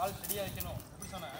கால் ஸ்டெடியாக வைக்கணும். எப்படி சொன்னேன்.